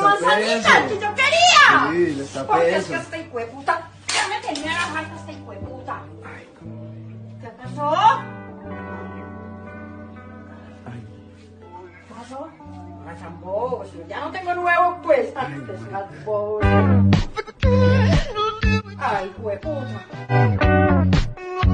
la manzanita que yo quería. Sí, le está Porque es que este hijo de puta ya me tenía la falta este hijo de puta. ¿Qué pasó? ¿Qué pasó? Pasan bobos, yo ya no tengo nuevo pues. Ay, pobre. Ay, hijo de puta.